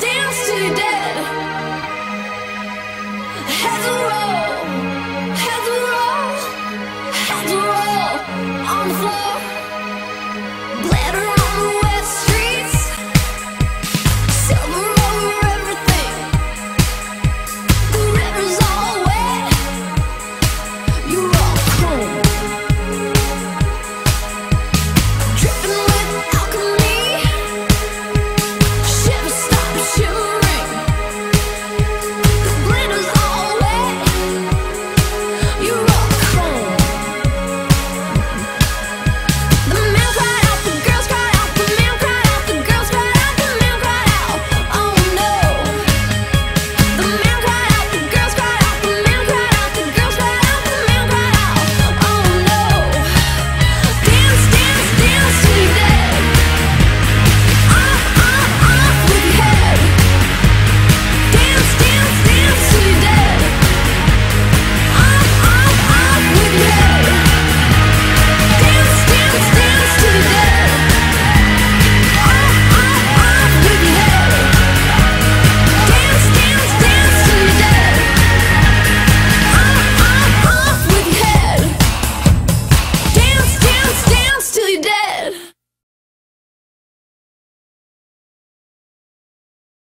Dance till you're dead. Heads will.